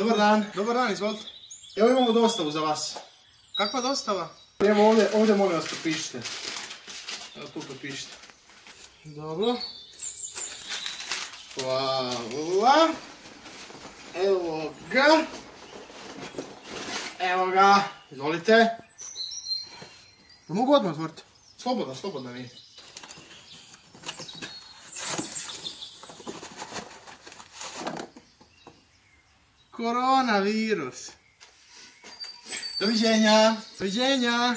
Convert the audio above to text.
Dobar dan. Dobar dan, izvolite. Evo imamo dostavu za vas. Kakva dostava? Evo ovdje, ovdje molim vas potpišite. Evo tu potpišite. Dobro. Hvala. Evo ga. Evo ga. Izvolite. Mogu odmah otvoriti? Slobodno, slobodno vi. Koronavirus. Doviđenja. Doviđenja.